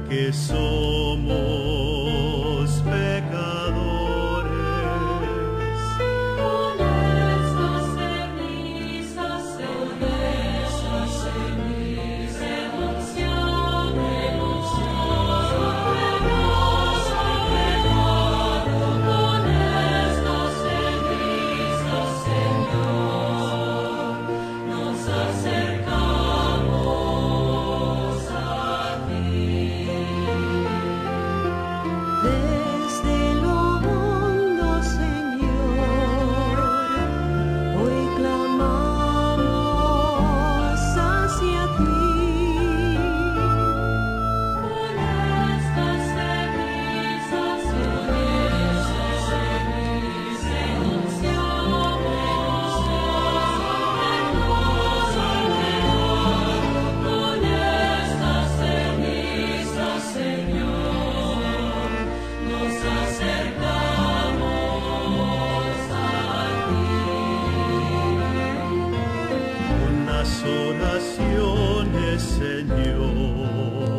porque somos oraciones, Señor.